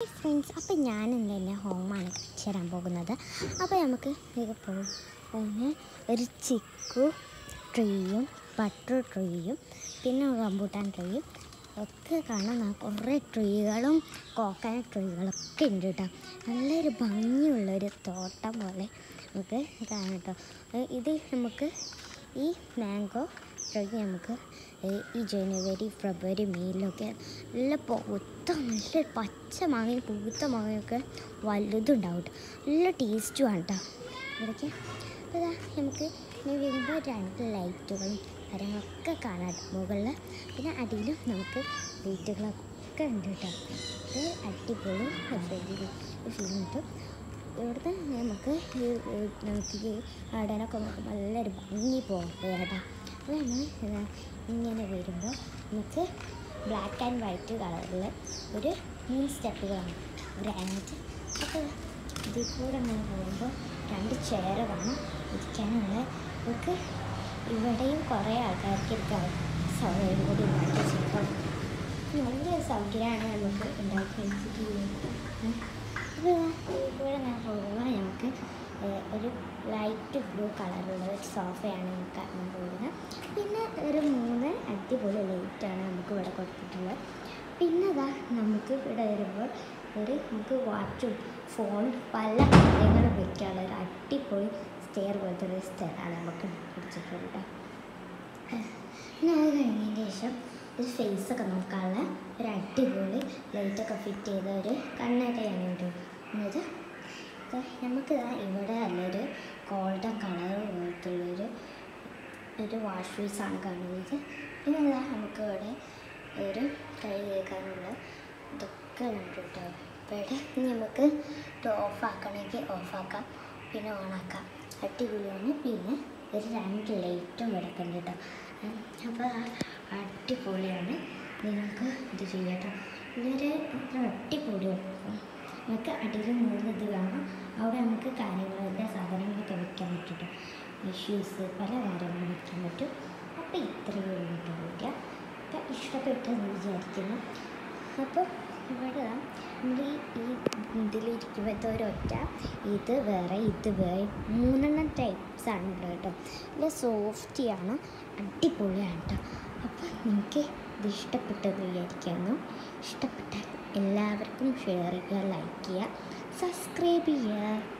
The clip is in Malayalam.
ഫ്രണ്ട്സ് അപ്പം ഞാൻ എന്റെ ഹോമാണ് ചേരാൻ പോകുന്നത്. അപ്പോൾ നമുക്ക് ഇത് പിന്നെ ഒരു ചിക്കു ട്രീയും ബട്ടർ ട്രീയും പിന്നെ റംബൂട്ടാൻ ട്രീയും ഒക്കെ കാണാൻ കുറേ ട്രീകളും കോക്കനട്ട് ട്രീകളൊക്കെ ഉണ്ട് കേട്ടോ. നല്ലൊരു ഭംഗിയുള്ളൊരു തോട്ടം പോലെ നമുക്ക് കാണാം കേട്ടോ. ഇത് നമുക്ക് ഈ മാംഗോ ട്രീ നമുക്ക് ഈ ജനുവരി ഫെബ്രുവരി മെയ്യിലൊക്കെ നല്ല പൂത്ത നല്ല പച്ച മാങ്ങയും പൂത്ത മാങ്ങയൊക്കെ വലുതുണ്ടാവും നല്ല നല്ല ടേസ്റ്റുമാണ് കേട്ടോ ഇവിടേക്ക് അപ്പോൾ നമുക്ക് വരുമ്പോൾ രണ്ട് ലൈറ്റുകളും കാര്യങ്ങളൊക്കെ കാണാം മുകളിൽ പിന്നെ അടിയിലും നമുക്ക് ലൈറ്റുകളൊക്കെ ഉണ്ട് കേട്ടോ അത് അടിപൊളി ഫീൽ ഇവിടുത്തെ നമുക്ക് ഈ നമുക്ക് ഈ ഗാർഡനൊക്കെ നോക്കുമ്പോൾ നല്ലൊരു ഭംഗി പോകട്ടെ കേട്ടോ ഇതാ ഇങ്ങനെ വരുമ്പോൾ നമുക്ക് ബ്ലാക്ക് ആൻഡ് വൈറ്റ് കളറിൽ ഒരു മൂന്ന് സ്റ്റെപ്പുകളാണ് ഒരു അഞ്ച് അപ്പോൾ ഇതിൽ കൂടെ അങ്ങനെ പോകുമ്പോൾ രണ്ട് ചെയർ വേണം ഇരിക്കാനുള്ള. നമുക്ക് ഇവിടെയും കുറേ ആൾക്കാർക്ക് ഇരിക്കാൻ സൗകര്യം കൂടി ഉണ്ടാക്കി വെച്ചിട്ടുണ്ടോ നല്ലൊരു സൗകര്യമാണ് നമുക്ക് ഉണ്ടാക്കി വെച്ചിട്ടുള്ളത് അപ്പോൾ ഇവിടെ ഞാൻ പോകുമ്പോൾ നമുക്ക് ഒരു ലൈറ്റ് ബ്ലൂ കളറുള്ള ഒരു സോഫയാണ് നമുക്ക് കാണാൻ പോകുന്നത് പിന്നെ ഒരു മൂന്ന് അടിപൊളി ലൈറ്റാണ് നമുക്ക് ഇവിടെ കൊടുത്തിട്ടുള്ളത്. പിന്നെ അതാ നമുക്ക് ഇവിടെ വരുമ്പോൾ ഒരു നമുക്ക് വാച്ചും ഫോണും പല കാര്യങ്ങളും വെക്കാനുള്ള ഒരു അടിപൊളി സ്റ്റെയർ പോലത്തെ ഒരു സ്റ്റെയറാണ് നമുക്ക് പിടിച്ചിട്ടുള്ളത് പിന്നെ അത് കഴിഞ്ഞതിന് ശേഷം ഒരു ഫേസൊക്കെ നോക്കാനുള്ള ഒരു അടിപൊളി ലൈറ്റൊക്കെ ഫിറ്റ് ചെയ്ത ഒരു കണ്ണടയാണ് കേട്ടോ നമുക്ക് ഇവിടെ നല്ലൊരു ഗോൾഡൻ കളർ പോലത്തുള്ളൊരു ഒരു വാഷ് ബേസാണ് കാണുന്നത്. പിന്നെ നമുക്ക് ഇവിടെ ഒരു കൈ കേൾക്കാനുള്ള ഇതൊക്കെ ഉണ്ട് കേട്ടോ ഇവിടെ നമുക്ക് ഇത് ഓഫാക്കണമെങ്കിൽ ഓഫാക്കാം പിന്നെ ഓണാക്കാം അടിപൊളിയാണ്. പിന്നെ ഒരു രണ്ട് ലൈറ്റും കിടക്കുന്നുണ്ട് കേട്ടോ അപ്പോൾ അടിപൊളിയാണ്. നിങ്ങൾക്ക് ഇത് ചെയ്യാം കേട്ടോ. ഇതൊരു അടിപൊളിയാണ്. നമുക്ക് അടിയിൽ മൂന്ന് ഇത് കാണാം അവിടെ നമുക്ക് കാര്യങ്ങളൊക്കെ സാധനങ്ങളൊക്കെ വെക്കാൻ പറ്റും കേട്ടോ ഇഷ്യൂസ് പല കാര്യങ്ങളും വെക്കാൻ പറ്റും. അപ്പോൾ ഇത്രയേ ഉള്ളൂ വീഡിയോ. അപ്പോൾ ഇഷ്ടപ്പെട്ടെന്ന് വിചാരിക്കുന്നു. അപ്പോൾ ഇവിടെ നമ്മൾ ഈ ഇതിലിരിക്കുമ്പോഴത്തെ ഒരൊറ്റ ഇത് വേറെ ഇത് വേറെ മൂന്നെണ്ണം ടൈപ്സ് ആണ് ഉള്ളത് കേട്ടോ. നല്ല സോഫ്റ്റിയാണ് അടിപൊളിയാണ് കേട്ടോ. അപ്പോൾ നിങ്ങൾക്ക് ഇത് ഇഷ്ടപ്പെട്ടെന്ന് വിചാരിക്കുന്നു. ഇഷ്ടപ്പെട്ടാൽ എല്ലാവർക്കും ഷെയർ ചെയ്യുക ലൈക്ക് ചെയ്യുക സബ്സ്ക്രൈബ് ചെയ്യുക.